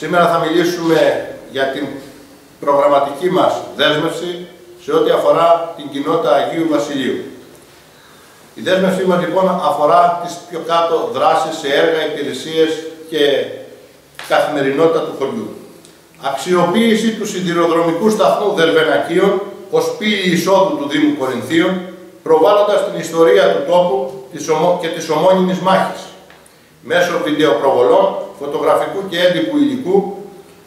Σήμερα θα μιλήσουμε για την προγραμματική μας δέσμευση σε ό,τι αφορά την κοινότητα Αγίου Βασιλείου. Η δέσμευσή μας λοιπόν αφορά τις πιο κάτω δράσεις σε έργα, υπηρεσίες και καθημερινότητα του χωριού. Αξιοποίηση του σιδηροδρομικού σταθμού Δερβενακίων ως πύλη εισόδου του Δήμου Κορινθίων, προβάλλοντας την ιστορία του τόπου και της ομώνυμης μάχης, μέσω βιντεοπροβολών, φωτογραφικού και έντυπου υλικού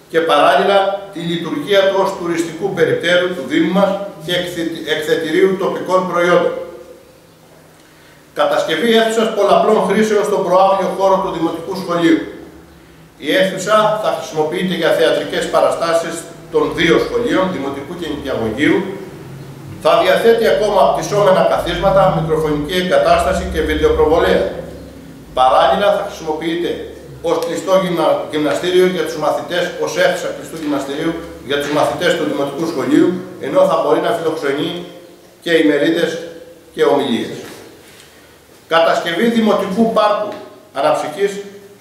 και παράλληλα τη λειτουργία του ως τουριστικού περιπτέρου του Δήμου μας και εκθετηρίου τοπικών προϊόντων. Κατασκευή αίθουσας πολλαπλών χρήσεων στον προάβλιο χώρο του Δημοτικού Σχολείου. Η αίθουσα θα χρησιμοποιείται για θεατρικές παραστάσεις των δύο σχολείων, Δημοτικού και Νηπιαγωγείου. Θα διαθέτει ακόμα απτυσσόμενα καθίσματα, μικροφωνική εγκατάσταση και βιντεοπροβολέα. Παράλληλα θα χρησιμοποιείται ως κλειστό γυμναστήριο για τους μαθητές, ως αίθουσα κλειστού γυμναστηρίου για τους μαθητές του Δημοτικού Σχολείου, ενώ θα μπορεί να φιλοξενεί και ημερίδες και ομιλίες. Κατασκευή Δημοτικού Πάρκου Αναψυχής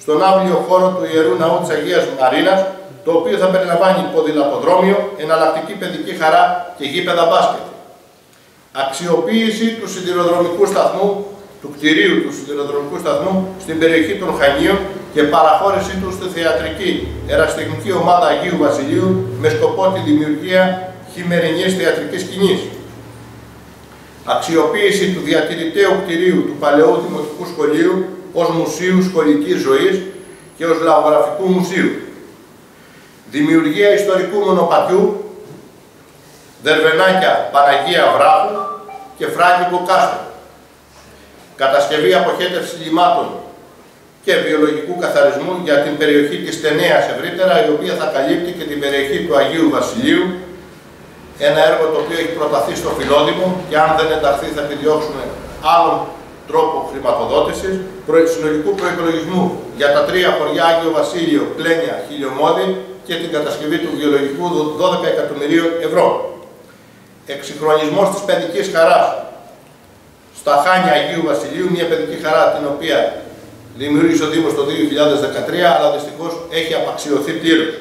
στον άβλιο χώρο του Ιερού Ναού της Αγίας Μαρίνας, το οποίο θα περιλαμβάνει ποδηλατοδρόμιο, εναλλακτική παιδική χαρά και γήπεδα μπάσκετ. Αξιοποίηση του σιδηροδρομικού σταθμού, του κτηρίου του σιδηροδρομικού σταθμού στην περιοχή των Χανίων και παραχώρησή του στη θεατρική εραστεχνική ομάδα Αγίου Βασιλείου με σκοπό τη δημιουργία χειμερινής θεατρικής σκηνής. Αξιοποίηση του διατηρηταίου κτηρίου του Παλαιού Δημοτικού Σχολείου ως Μουσείου Σχολικής Ζωής και ως Λαογραφικού Μουσείου. Δημιουργία ιστορικού μονοπατιού, Δερβενάκια Παναγία Βράχου και Φράγκικο Κάστρο. Κατασκευή αποχέτευσης λιμάτων και βιολογικού καθαρισμού για την περιοχή της Τενέας ευρύτερα, η οποία θα καλύπτει και την περιοχή του Αγίου Βασιλείου, ένα έργο το οποίο έχει προταθεί στο Φιλόδημο και αν δεν ενταχθεί θα επιδιώξουμε άλλον τρόπο χρηματοδότησης, συνολικού προϋπολογισμού για τα τρία χωριά Άγιο Βασίλειο, Πλένια, Χιλιομόδη και την κατασκευή του βιολογικού 12 εκατομμυρίων ευρώ. Εξυγχρονισμός της παιδικής χαράς στα Χάνια Αγίου Βασιλείου, μια παιδική χαρά την οποία δημιούργησε ο Δήμος το 2013, αλλά δυστυχώς έχει απαξιωθεί πλήρως.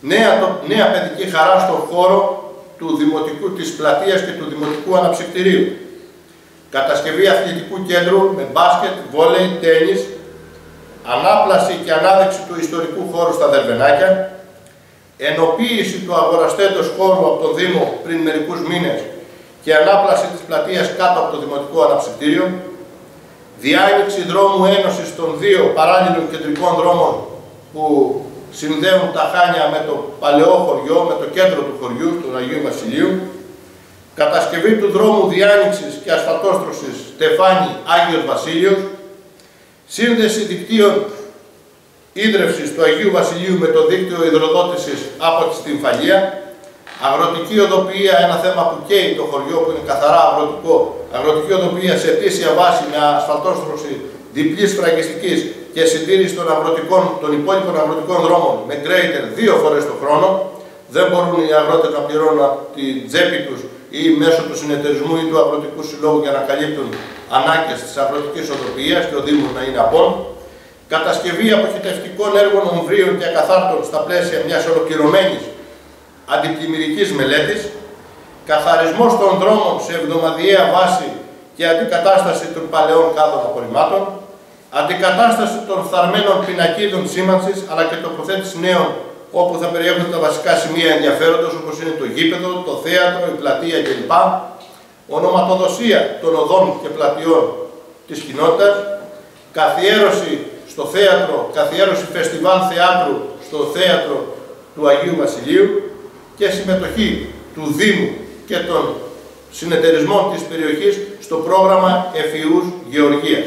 Νέα, νέα παιδική χαρά στον χώρο του Δημοτικού της Πλατείας και του Δημοτικού Αναψυκτηρίου. Κατασκευή αθλητικού κέντρου με μπάσκετ, βόλεϊ, τένις, ανάπλαση και ανάδειξη του ιστορικού χώρου στα Δερβενάκια, ενοποίηση του αγοραστέντος χώρου από το Δήμο πριν μερικούς μήνες και ανάπλαση της πλατείας κάτω από το Δημοτικό Αναψυκτήριο, διάνοιξη δρόμου ένωσης των δύο παράλληλων κεντρικών δρόμων που συνδέουν τα Χάνια με το παλαιό χωριό, με το κέντρο του χωριού, του Αγίου Βασιλείου, κατασκευή του δρόμου διάνοιξης και ασφαλτόστρωσης Στεφάνη Άγιος Βασίλειος, σύνδεση δικτύων ίδρυυσης του Αγίου Βασιλείου με το δίκτυο υδροδότησης από τη Στυμφαλία, αγροτική οδοποιία, ένα θέμα που καίει το χωριό που είναι καθαρά αγροτικό, αγροτική οδοποιία σε αιτήσια βάση με ασφαλτόστρωση διπλής φραγιστικής και συντήρηση των, αγροτικών, των υπόλοιπων αγροτικών δρόμων με γκρέιτερ δύο φορές το χρόνο. Δεν μπορούν οι αγρότες να πληρώνουν την τσέπη τους ή μέσω του συνεταιρισμού ή του αγροτικού συλλόγου για να καλύπτουν ανάγκες της αγροτικής οδοποιίας και ο Δήμος να είναι απόν. Κατασκευή αποχητευτικών έργων ομβρίων και ακαθάρτων στα πλαίσια μιας ολοκληρωμένης αντιπλημμυρικής μελέτης. Καθαρισμός των δρόμων σε εβδομαδιαία βάση και αντικατάσταση των παλαιών κάδων απορριμμάτων, αντικατάσταση των φθαρμένων πινακίδων σήμανσης, αλλά και τοποθέτηση νέων όπου θα περιέχονται τα βασικά σημεία ενδιαφέροντος, όπως είναι το γήπεδο, το θέατρο, η πλατεία κλπ. Ονοματοδοσία των οδών και πλατιών της κοινότητας, καθιέρωση στο θέατρο, καθιέρωση φεστιβάλ θεάτρου στο θέατρο του Αγίου Βασιλείου και συμμετοχή του Δήμου και των συνεταιρισμών της περιοχής στο πρόγραμμα Εφιούς Γεωργίας.